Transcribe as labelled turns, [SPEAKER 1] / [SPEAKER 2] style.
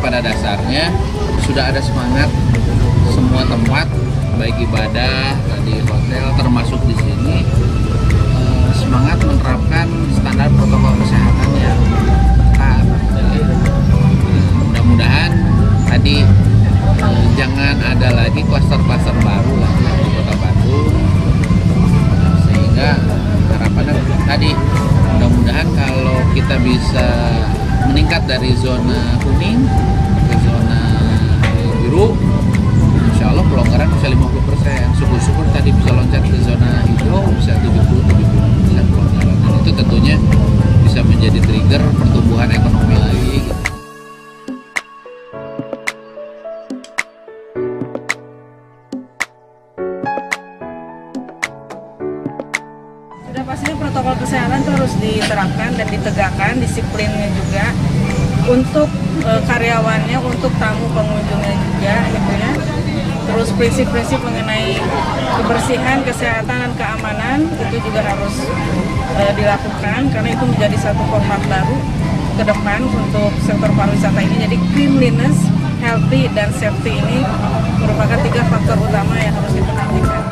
[SPEAKER 1] ke depannya sudah ada semangat semua tempat baik ibadah di hotel termasuk di sini eh, semangat menerapkan standar protokol kesehatan yang eh, mudah-mudahan tadi eh, jangan ada lagi klaster-klaster baru lah di kota Bandung. Sehingga harapannya tadi mudah-mudahan kalau kita bisa meningkat dari zona kuning
[SPEAKER 2] pastinya protokol kesehatan itu harus diterapkan dan ditegakkan, disiplinnya juga untuk eh, karyawannya, untuk tamu pengunjungnya juga, gitu ya. Terus prinsip-prinsip mengenai kebersihan, kesehatan dan keamanan itu juga harus eh, dilakukan karena itu menjadi satu format baru ke depan untuk sektor pariwisata ini. Jadi cleanliness, healthy dan safety ini merupakan tiga faktor utama yang harus diperhatikan.